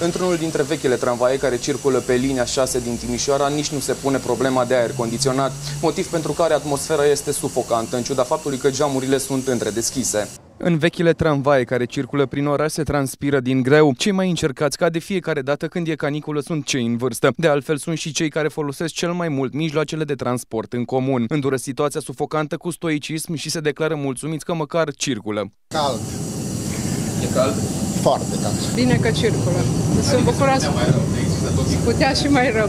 Într-unul dintre vechile tramvaie care circulă pe linia 6 din Timișoara nici nu se pune problema de aer condiționat, motiv pentru care atmosfera este sufocantă, în ciuda faptului că geamurile sunt întredeschise. În vechile tramvaie care circulă prin oraș se transpiră din greu. Cei mai încercați ca de fiecare dată când e caniculă sunt cei în vârstă. De altfel sunt și cei care folosesc cel mai mult mijloacele de transport în comun. Îndură situația sufocantă cu stoicism și se declară mulțumiți că măcar circulă. Cald, E cald? foarte cald. Bine că circulă. Sunt bucuroasă. Putea și mai rău.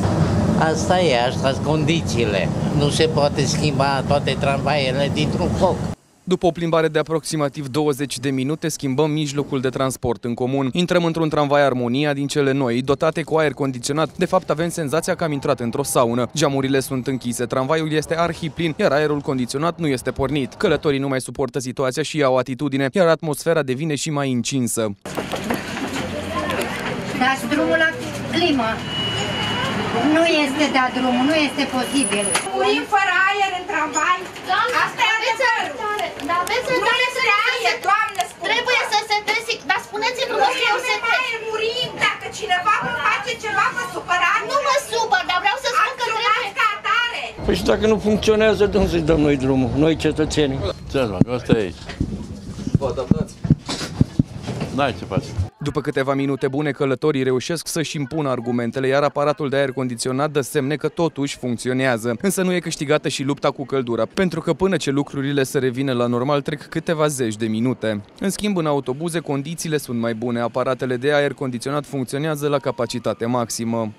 Asta e, asta sunt condițiile. Nu se poate schimba toate tramvaiele dintr-un foc. După o plimbare de aproximativ 20 de minute, schimbăm mijlocul de transport în comun. Intrăm într-un tramvai Armonia din cele noi, dotate cu aer condiționat. De fapt, avem senzația că am intrat într-o saună. Geamurile sunt închise, tramvaiul este arhiplin, iar aerul condiționat nu este pornit. Călătorii nu mai suportă situația și au atitudine, iar atmosfera devine și mai incinsă. Dați drumul la climă. Nu este dat drumul, nu este posibil. Murim fără aer în tramvai. Asta Păi și dacă nu funcționează, de unde să-i dăm noi drumul? Noi cetățenii. Ce fac? Asta e aici. Vă adaptați? N-ai ce faci. După câteva minute bune, călătorii reușesc să-și impună argumentele, iar aparatul de aer condiționat dă semne că totuși funcționează. Însă nu e câștigată și lupta cu căldura, pentru că până ce lucrurile să revină la normal trec câteva zeci de minute. În schimb, în autobuze condițiile sunt mai bune, aparatele de aer condiționat funcționează la capacitate maximă.